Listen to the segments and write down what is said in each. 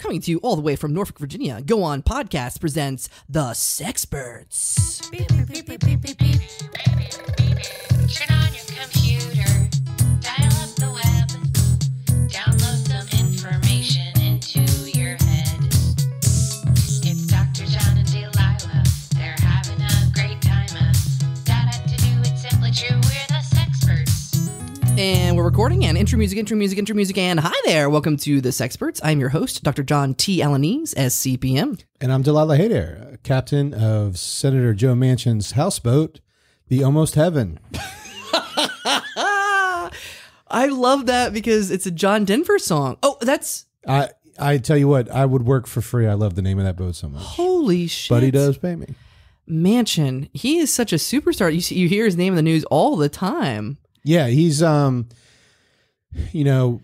Coming to you all the way from Norfolk, Virginia, Go On Podcast presents The Sexperts. Beep, beep, beep, And we're recording and intro music, intro music, intro music, and hi there. Welcome to The Sexperts. I'm your host, Dr. John T. Alanese, SCPM. And I'm Delilah Hayder, captain of Senator Joe Manchin's houseboat, the Almost Heaven. I love that because it's a John Denver song. Oh, that's I I tell you what, I would work for free. I love the name of that boat so much. holy shit. But he does pay me. Manchin. He is such a superstar. You see, you hear his name in the news all the time. Yeah, he's um you know,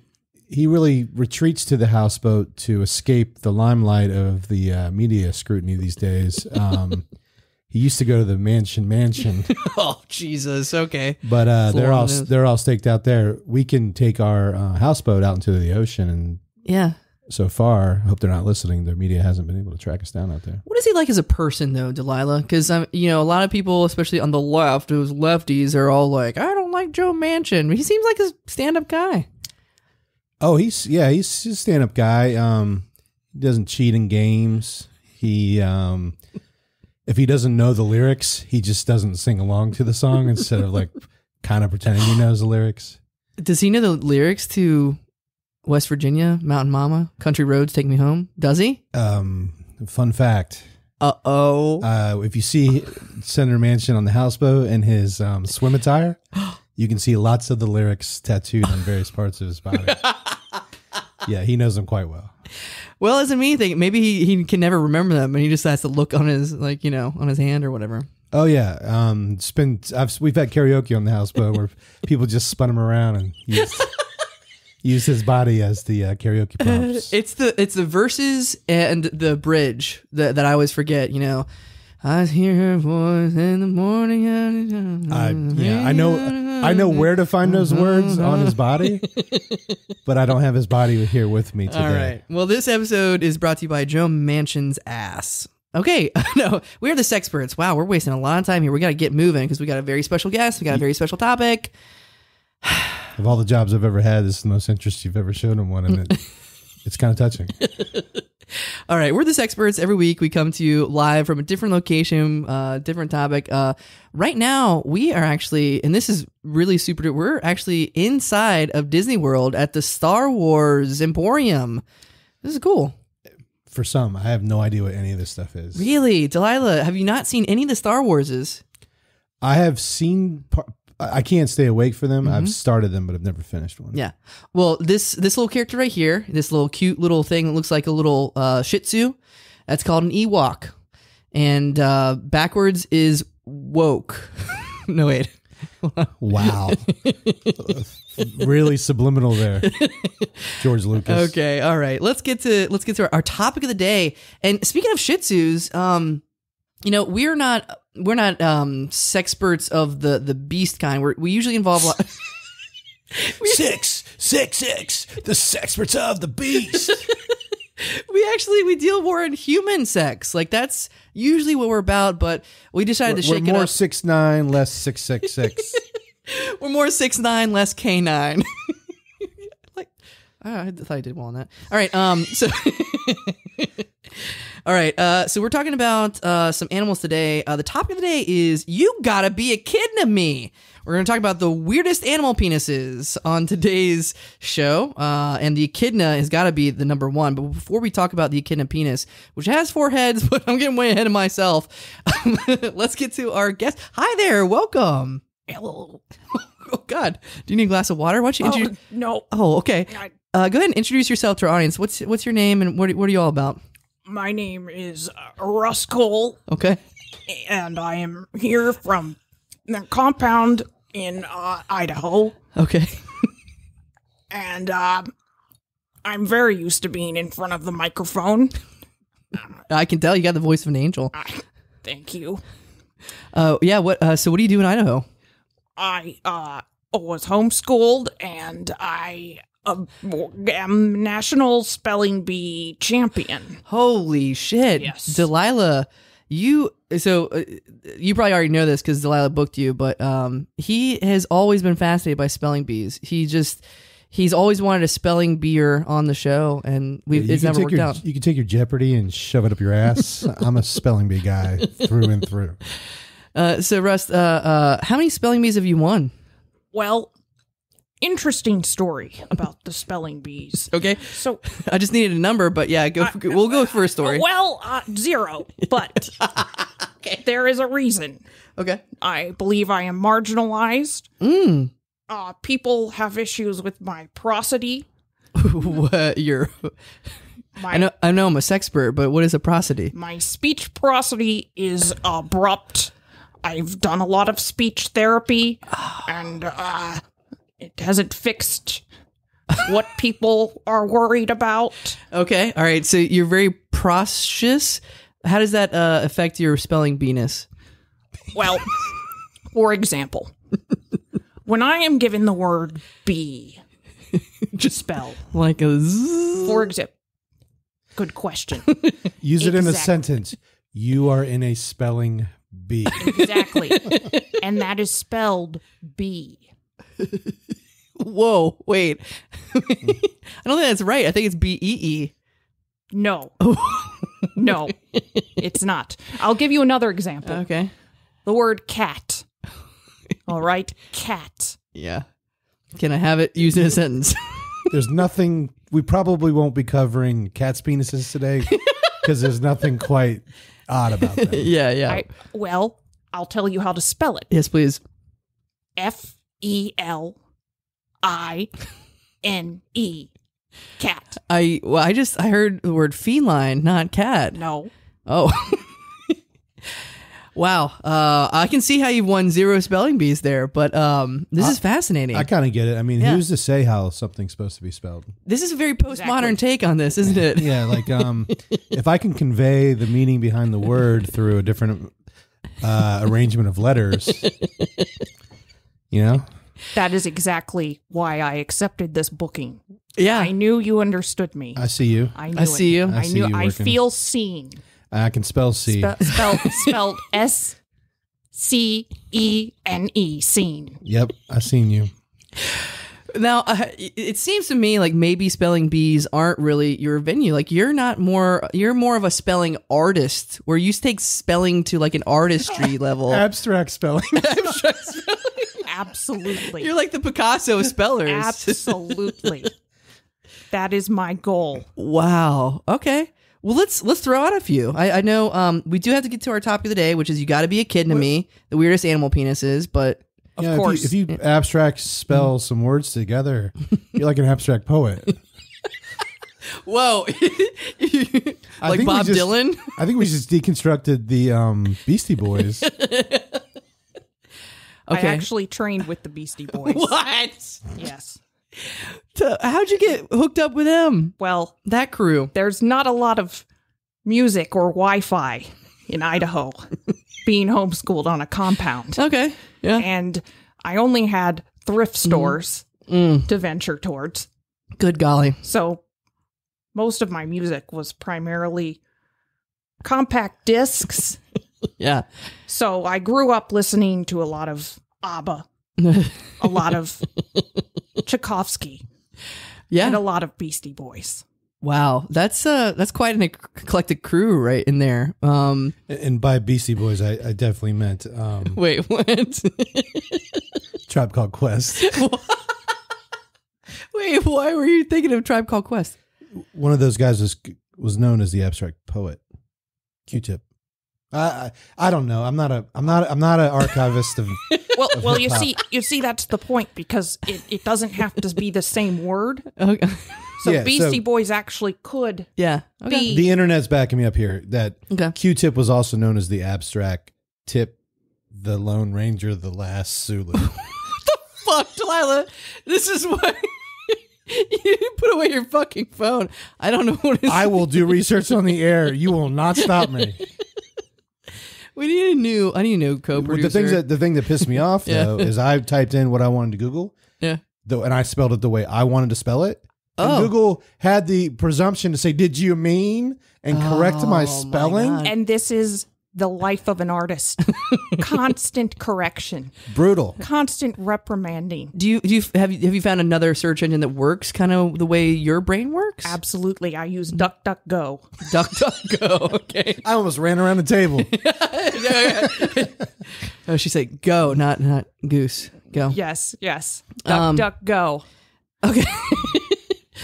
he really retreats to the houseboat to escape the limelight of the uh, media scrutiny these days. Um he used to go to the mansion mansion, Oh, Jesus. Okay. but uh, It's they're all news. they're all staked out there. We can take our uh, houseboat out into the ocean and Yeah. So far, I hope they're not listening. The media hasn't been able to track us down out there. What is he like as a person, though, Delilah? Because um, you know, a lot of people, especially on the left, those lefties, are all like, "I don't like Joe Manchin." He seems like a stand-up guy. Oh, he's yeah, he's, he's a stand-up guy. Um, he doesn't cheat in games. He um, if he doesn't know the lyrics, he just doesn't sing along to the song instead of like kind of pretending he knows the lyrics. Does he know the lyrics to West Virginia, Mountain Mama, Country Roads, Take Me Home? Does he? Um, fun fact: Uh oh. uh, if you see Senator Manchin on the houseboat in his um, swim attire, you can see lots of the lyrics tattooed on various parts of his body. yeah, he knows them quite well. well, doesn't me anything. Maybe he, he can never remember them, and he just has to look on his like you know on his hand or whatever. Oh yeah, um, it's been I've we've had karaoke on the houseboat where people just spun him around and used, used his body as the uh, karaoke prompts. It's the it's the verses and the bridge that, that I always forget. You know, I hear her voice in the morning. I, yeah, I know I know where to find those words on his body, but I don't have his body here with me today. All right. Well, this episode is brought to you by Joe Manchin's ass. Okay, no, we're the Sexperts. Wow, we're wasting a lot of time here. We got to get moving because we got a very special guest. We got a very special topic. Of all the jobs I've ever had, this is the most interest you've ever shown in one, and it, it's kind of touching. All right, we're the experts. Every week we come to you live from a different location, uh, different topic. Uh, right now, we are actually, and this is really super. We're actually inside of Disney World at the Star Wars Emporium. This is cool. For some, I have no idea what any of this stuff is. Really, Delilah, have you not seen any of the Star Warses? I have seen. Par- I can't stay awake for them. I've started them, but I've never finished one. Mm-hmm. Yeah. Well, this this little character right here, this little cute little thing that looks like a little uh, Shih Tzu, that's called an Ewok, and uh, backwards is woke. no wait. Wow. really subliminal there. George Lucas. Okay. All right. Let's get to let's get to our, our topic of the day. And speaking of Shih Tzus, um, you know we're not we're not um sexperts of the the beast kind. We're, we usually involve. a lot- Six, six, six. The sexperts of the beast. we actually we deal more in human sex. Like that's usually what we're about. But we decided to shake We're it more up. six nine, less six six six. We're more six nine, less K nine. like, oh, I thought I did well on that. All right. Um. So. All right. Uh. So we're talking about uh some animals today. Uh. The topic of the day is you gotta be a kid to me. We're gonna talk about the weirdest animal penises on today's show. Uh. And the echidna has got to be the number one. But before we talk about the echidna penis, which has four heads, but I'm getting way ahead of myself. let's get to our guest. Hi there. Welcome. Hello. Oh God! Do you need a glass of water? Why don't you Oh, no. Oh, okay. I- Uh, go ahead and introduce yourself to our audience. What's what's your name and what what are you all about? My name is uh, Rust Cohle, Okay. and I am here from the compound in uh, Idaho. Okay. And uh, I'm very used to being in front of the microphone. I can tell you got the voice of an angel. I, thank you. Uh, yeah. What? Uh, so what do you do in Idaho? I uh, was homeschooled, and I a, am national spelling bee champion. Holy shit. Yes. Delilah, you so uh, you probably already know this cuz Delilah booked you, but um he has always been fascinated by spelling bees. He just he's always wanted a spelling beer on the show and we You it's never worked your, out. You can take your Jeopardy and shove it up your ass. I'm a spelling bee guy through and through. Uh so Rust, uh uh how many spelling bees have you won? Well, interesting story about the spelling bees. Okay. So, I just needed a number, but yeah, go we'll go for a story. well, uh, zero, but there is a reason. Okay. I believe I am marginalized. Mm. Uh, people have issues with my prosody. what you're My, I know I know I'm a sexpert, but what is a prosody? my speech prosody is abrupt. I've done a lot of speech therapy, and uh, it hasn't fixed what people are worried about. Okay. All right. So you're very procious. How does that uh, affect your spelling beeness? Well, for example, when I am given the word "be" to spell, Like a zzz. for example, good question. Use it in a sentence. You are in a spelling bee. Exactly. and that is spelled B. Whoa, wait. I don't think that's right. I think it's B E E. No. no, it's not. I'll give you another example. Okay. The word cat. All right, cat. Yeah. Can I have it used in a sentence? There's nothing. We probably won't be covering cats' penises today because there's nothing quite odd about them. yeah, yeah. I well, I'll tell you how to spell it. yes, please. F E L I N E. Cat. I well, I just I heard the word feline, not cat. No. Oh. wow. Uh, I can see how you've won zero spelling bees there, but um, this is fascinating. I kind of get it. I mean, Yeah. who's to say how something's supposed to be spelled? this is a very postmodern take on this, isn't it? Yeah, like um, if I can convey the meaning behind the word through a different uh, arrangement of letters, you know, That is exactly why I accepted this booking. Yeah. I knew you understood me. I see you. I knew I see it. you. I I, see knew you I working. feel seen. I can spell C. Spe- spelled spelled S C E N E seen. Yep, I seen you. Now, uh, it it seems to me like maybe spelling bees aren't really your venue. Like you're not more, you're more of a spelling artist, where you take spelling to like an artistry level. Abstract spelling. Absolutely. You're like the Picasso of spellers. Absolutely. that is my goal. wow. Okay. Well, let's let's throw out a few. I, I know um, we do have to get to our topic of the day, which is you got to be echidna me. The weirdest animal penises, but Of yeah, course. If you, if you abstract spell some words together, you're like an abstract poet. whoa, like Bob just- Dylan. I think we just deconstructed the um, Beastie Boys. I Okay. actually trained with the Beastie Boys. What? yes. So how'd you get hooked up with them? Well, That crew. there's not a lot of music or Wi-Fi in Idaho. being homeschooled on a compound. Okay. Yeah. and I only had thrift stores Mm. to venture towards. Good golly. So most of my music was primarily compact discs. Yeah. so I grew up listening to a lot of ABBA, a lot of Tchaikovsky, yeah. and a lot of Beastie Boys. Wow, that's uh that's quite an eclectic crew right in there. Um and by Beastie Boys, I, I definitely meant um, wait, what? Tribe Called Quest. wait, why were you thinking of Tribe Called Quest? One of those guys was was known as the abstract poet, Q-Tip. I, I I don't know. I'm not a I'm not I'm not an archivist of. Well, well, you see, you see, that's the point because it, it doesn't have to be the same word. Okay. So Yeah, Beastie so- Boys actually could Yeah. Okay. be. The internet's backing me up here. That Okay. Q-Tip was also known as the abstract tip, the Lone Ranger, the last Zulu. Fuck, Delilah. This is why you put away your fucking phone. I don't know what is. I will do research on the air. You will not stop me. We need a new. I need a new Well, co-producer. the things that the thing that pissed me off Yeah. though is I typed in what I wanted to Google. yeah. though, and I spelled it the way I wanted to spell it. And Oh. Google had the presumption to say, "Did you mean?" and correct Oh, my my spelling. God. And this is the life of an artist. constant correction, Brutal. constant reprimanding. Do you do you have you have you found another search engine that works kind of the way your brain works? Absolutely. I use DuckDuckGo. DuckDuckGo. Okay. I almost ran around the table. Oh, she said go, not not goose. Go. Yes, yes. Duck Um, DuckDuckGo. Okay.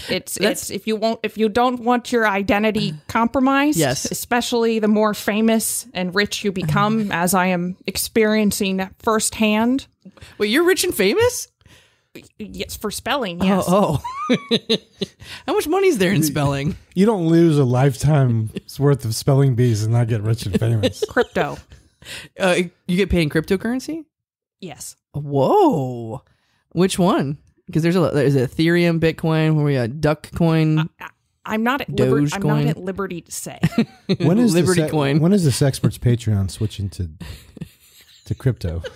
It's That's- it's if you won't if you don't want your identity compromised, Yes. especially the more famous and rich you become, as I am experiencing firsthand. Wait, you're rich and famous? Yes, for spelling, yes. Oh. oh. How much money is there in spelling? You don't lose a lifetime's worth of spelling bees and not get rich and famous. Crypto. Uh, you get paid in cryptocurrency? Yes. Whoa. Which one? Because there's a there's Ethereum, Bitcoin, where we got Duck Coin. I'm not at liber- I'm not at liberty to say. When is Liberty this, Coin. When is this experts Patreon switching to to crypto?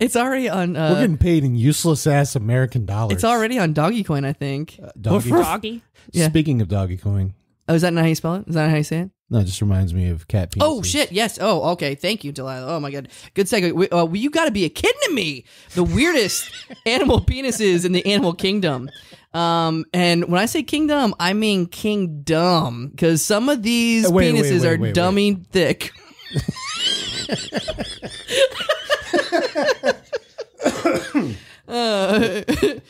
It's already on. Uh, We're Uh, getting paid in useless ass American dollars. it's already on Doggy Coin, I think. Doggy. Doggy. Yeah. Speaking of doggy coin, Oh, is that not how you spell it? Is that how you say it? No, it just reminds me of cat penises. Oh shit! Yes. Oh, okay. Thank you, Delilah. Oh my god. Good segue. We- Uh, you got to be a kidding to me. The weirdest animal penises in the animal kingdom. Um, and when I say kingdom, I mean kingdom because some of these Uh, wait, penises wait, are wait, wait. dummy thick.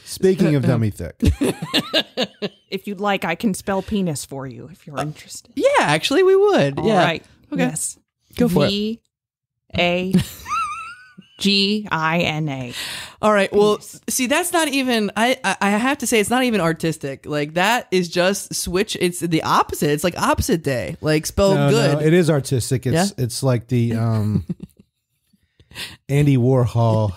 Speaking of dummy thick, If you'd like, I can spell penis for you if you're interested. Yeah, actually, we would. All yeah. right. Okay. Yes. Go for it. V A G I N A. All right. Well, see, that's not even. I, I I have to say, it's not even artistic. Like that is just switch. It's the opposite. It's like opposite day. Like spell no, good. no, it is artistic. It's it's like the um, Andy Warhol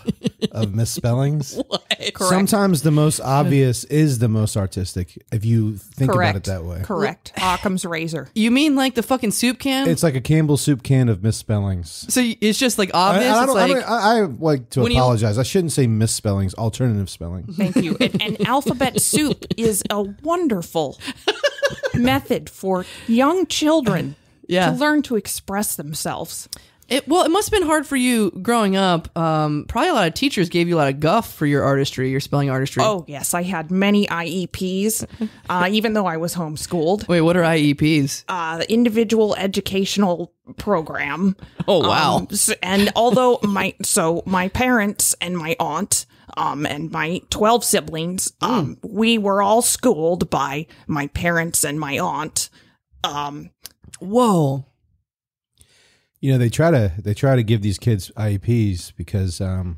of misspellings. Correct. Sometimes the most obvious is the most artistic if you think Correct. about it that way. Correct. Occam's razor. you mean like the fucking soup can? It's like a Campbell soup can of misspellings. so it's just like obvious. I it's don't, I, like don't- I, I like to When you- apologize. I shouldn't say misspellings, alternative spellings. Thank you. And, and alphabet soup is a wonderful method for young children Yeah. to learn to express themselves. It. Well, it must have been hard for you growing up. Um, probably a lot of teachers gave you a lot of guff for your artistry, your spelling artistry. Oh, yes. I had many IEPs, uh, even though I was homeschooled. wait, what are IEPs? Uh, the individual educational program. Oh wow. Um, and although my so my parents and my aunt um and my 12 siblings um we were all schooled by my parents and my aunt um Whoa. You know, they try to they try to give these kids IEPs because um,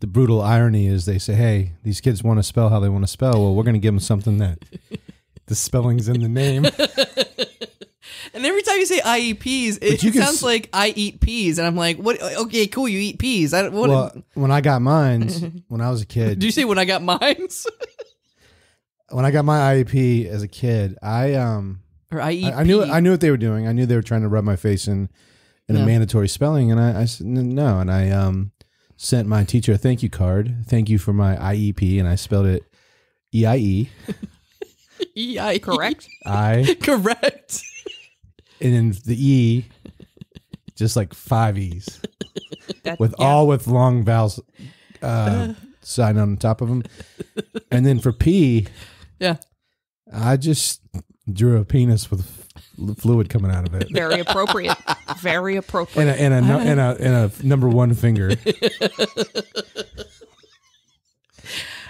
the brutal irony is they say, "Hey, these kids want to spell how they want to spell. Well, we're going to give them something that the spelling's in the name." And every time you say IEPs, it sounds s- like I eat peas, and I'm like, what? Okay, cool. You eat peas. I, what? well, when I got mine, when I was a kid, did you say when I got mines? when I got my IEP as a kid, I um or I? I, I knew? I knew what they were doing. I knew they were trying to rub my face in in Yeah. a mandatory spelling, and I, I said no, and I um sent my teacher a thank you card. Thank you for my IEP, and I spelled it E I E E I correct I, Correct. and then the E, just like five E's that, with yeah. all with long vowels uh, sign on top of them, and then for P, Yeah. I just drew a penis with f- fluid coming out of it. very appropriate very and appropriate a and a, no, and a and a number one finger.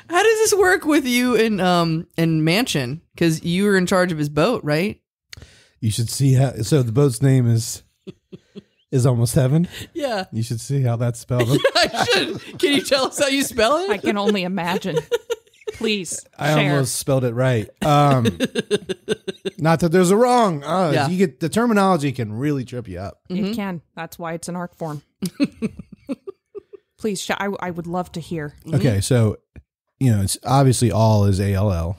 How does this work with you and um and Manchin? Because you were in charge of his boat, right? You should see how. So the boat's name is is almost heaven. Yeah. You should see how that's spelled. I should. Can you tell us how you spell it? i can only imagine please I share almost spelled it right. Um, not that there's a wrong. Uh, Yeah. You get the terminology can really trip you up. Mm-hmm. it can that's why it's an art form please sh- I, I would love to hear Okay, so you know it's obviously all is A L L,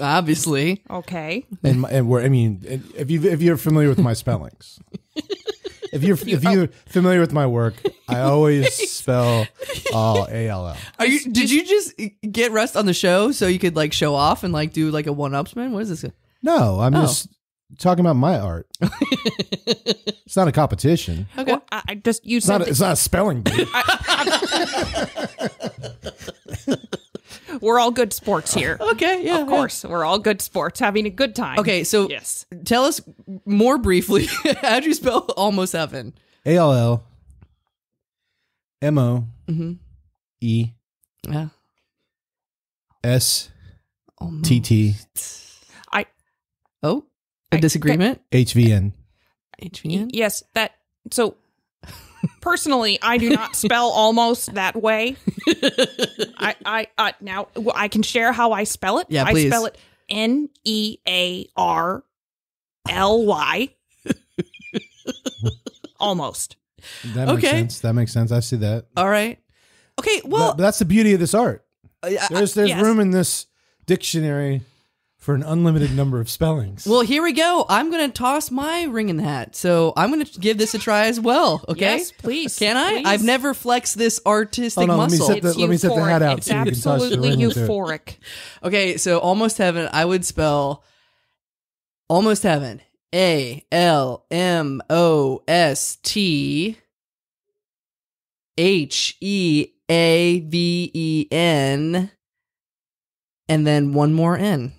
Obviously. okay and and we're I mean if you if you're familiar with my spellings, if you're if you're familiar with my work, I always spell uh, A L L. Are you? Did you just get Rust on the show so you could like show off and like do like a one upsman? What is this? No, I'm Oh. just talking about my art. it's not a competition. Okay. Well, I, I just you It's said not. A, that it's not a spelling bee. we're all good sports here. Okay. Yeah. of course, we're all good sports, having a good time. Okay. So Yes. tell us more briefly. how do you spell almost heaven? A L L M O Mhm. E Yeah. S Almost. T T I Oh, a I- disagreement. H V N. HVN. yes that so. Personally, I do not spell almost that way. I, I, I now well, I can share how I spell it. Yeah, I please. spell it N E A R L Y. Almost. That makes Okay. sense. That makes sense. I see that. All right. Okay. Well, but that's the beauty of this art. I- I- There's there's yes. room in this dictionary for an unlimited number of spellings. well, here we go. I'm gonna toss my ring in the hat. So I'm gonna give this a try as well. Okay. Yes, please. Can I? Please. I've never flexed this artistic Hold on, let me muscle. set the- let me set the hat out It's so you can toss absolutely ring into it. euphoric. Okay, so almost heaven, I would spell almost heaven. A L M O S T H E A V E N and then one more N.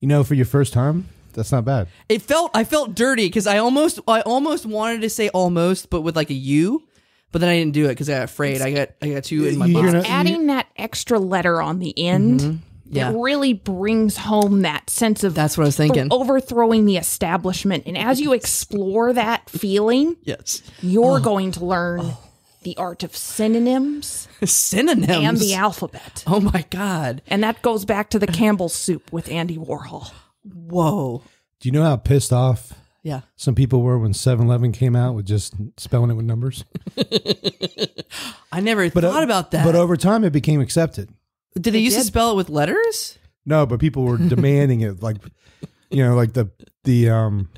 You know, for your first time, that's not bad. It felt I felt dirty because I almost I almost wanted to say almost, but with like a U, but then I didn't do it because I got afraid. I got I got two in my You're box. gonna- Adding that extra letter on the end Mm-hmm. Yeah. that really brings home that sense of That's what I was thinking. overthrowing the establishment. And as you explore that feeling, Yes, you're Oh. going to learn the art of synonyms synonyms and the alphabet. Oh my god! And that goes back to the Campbell's soup with Andy Warhol. Whoa. Do you know how pissed off Yeah. some people were when 7-Eleven came out with just spelling it with numbers? I never But uh, thought about that. But over time, it became accepted. Did they used to spell it with letters? No, but people were demanding it, like you know, like the the um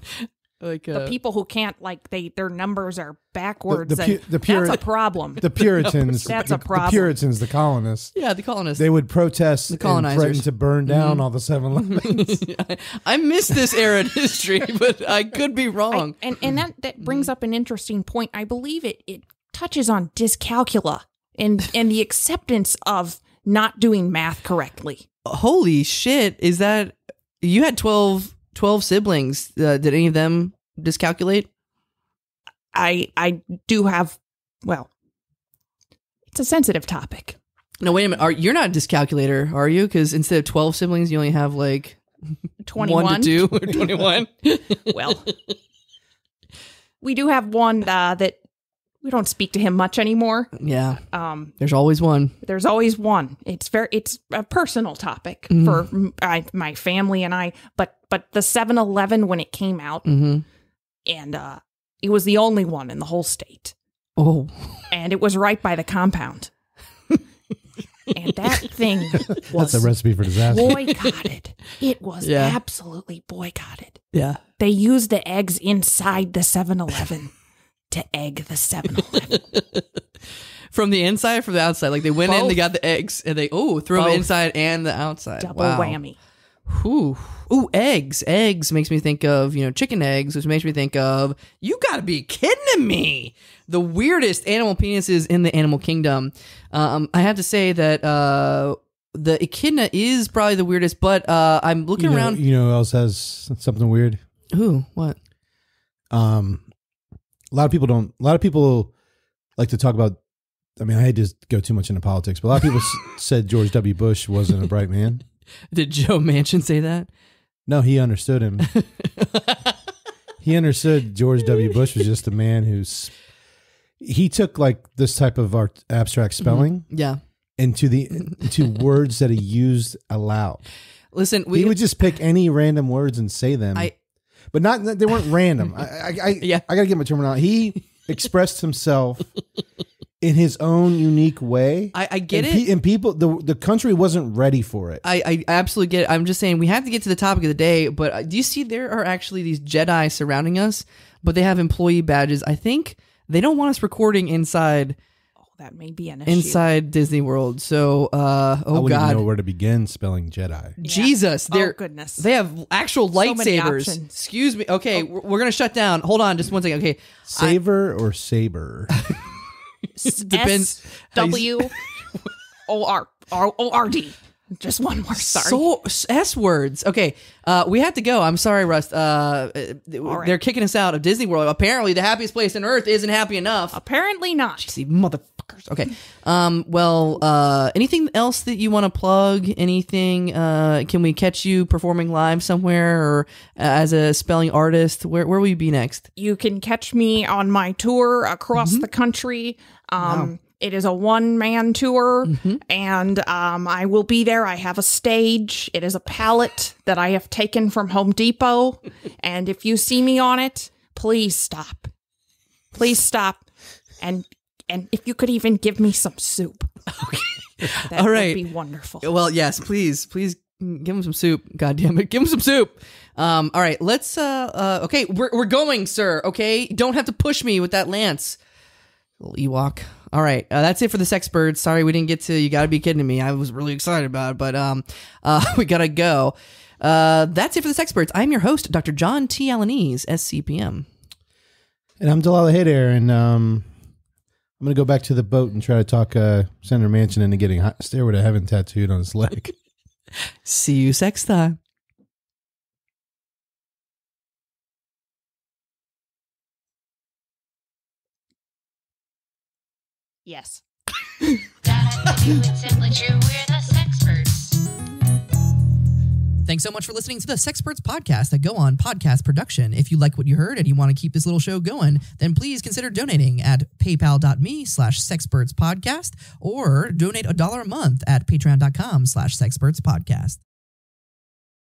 Like The uh, people who can't like they their numbers are backwards. The- the the pure- that's a problem. the Puritans. That's the, a problem. The Puritans, the colonists. yeah, the colonists. They would protest The colonizers. threaten to burn down mm-hmm. all the 7-Elevens. I, I missed this era in history, but I could be wrong. and and that that mm-hmm. brings up an interesting point. I believe it it touches on dyscalculia and and the acceptance of not doing math correctly. Holy shit! Is that you had 12, 12 siblings? Uh, did any of them discalculate? I I do have well, it's a sensitive topic. No, wait a minute. Are you're not a discalculator, are you? Because instead of twelve siblings, you only have like Twenty one one. to two or twenty-one. Well, we do have one uh, that we don't speak to him much anymore. yeah, Um, there's always one. there's always one. It's very it's a personal topic Mm-hmm. for mm, I, my family and I. But but the 7-Eleven when it came out, Mm-hmm. and uh, it was the only one in the whole state, Oh, and it was right by the compound. and that thing That's was a recipe for disaster. boycotted. It was Yeah. absolutely boycotted. yeah. They used the eggs inside the 7-Eleven to egg the 7-Eleven. From the inside or from the outside? Like they went in, they got the eggs, and they oh threw them inside and the outside. Double wow. whammy. Ooh, ooh, eggs. Eggs makes me think of you know chicken eggs, which makes me think of you got to be kidding me. The weirdest animal penises in the animal kingdom. Um, I have to say that uh, the echidna is probably the weirdest, but uh, I'm looking You know, around. you know who else has something weird? Who? what? Um, a lot of people don't. A lot of people like to talk about. I mean, I hate to go too much into politics, but a lot of people s- said George W. Bush wasn't a bright man. Did Joe Manchin say that? No, he understood him. he understood George W. Bush was just a man who's. He took like this type of art, abstract mm-hmm. spelling Yeah. into the into words that he used aloud. Listen, we he would just pick any random words and say them. I- but not they weren't random. I, I, I, Yeah. I gotta get my terminology. He expressed himself in his own unique way. I, I get and it. pe- and people, the the country wasn't ready for it. I, I absolutely get it. I'm just saying we have to get to the topic of the day, but uh, do you see there are actually these Jedi surrounding us? but they have employee badges. I think they don't want us recording inside that may be an issue. inside Disney World. So, uh, I oh wouldn't even know where to begin spelling Jedi. Jesus, Oh, they're goodness. They have actual lightsabers. options. Excuse me. Okay, we're, we're gonna shut down. Hold on, just one second. Okay, Saver or saber? depends S how you- W O R R O R D. Just one more. Sorry. So S words. Okay, uh, we have to go. I'm sorry, Rust. Uh, right. they're kicking us out of Disney World. Apparently, the happiest place on earth isn't happy enough. Apparently not. See, motherfuckers. Okay. Um. Well. Uh. Anything else that you want to plug? Anything? Uh. Can we catch you performing live somewhere or uh, as a spelling artist? Where Where will you be next? You can catch me on my tour across Mm-hmm. the country. Um, It is a one man tour, Mm-hmm. and um, I will be there. I have a stage. It is a pallet that I have taken from Home Depot. and if you see me on it, please stop. Please stop. And and if you could even give me some soup. Okay. That All right. would be wonderful. Well, yes, please, please give him some soup. God damn it, give him some soup. Um, all right, let's. Uh, uh, okay, we're we're going, sir. Okay, don't have to push me with that lance. Little Ewok. All right, uh, that's it for the Sexperts. Sorry, we didn't get to. You got to be kidding me. I was really excited about it, but um, uh, we gotta go. Uh, that's it for the Sexperts. I'm your host, Dr. John T. Alanese, SCPM. and I'm Delilah Haydair, and um, I'm gonna go back to the boat and try to talk uh, Senator Manchin into getting hot Stairway to Heaven tattooed on his leg. See you sex time. Yes. Thanks so much for listening to the Sexperts podcast that go on podcast production. If you like what you heard and you want to keep this little show going, then please consider donating at paypal.me slash sexperts podcast or donate a dollar a month at patreon.com slash sexperts podcast.